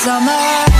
summer.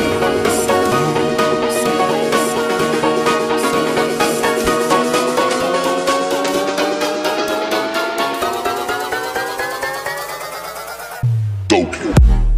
Dope.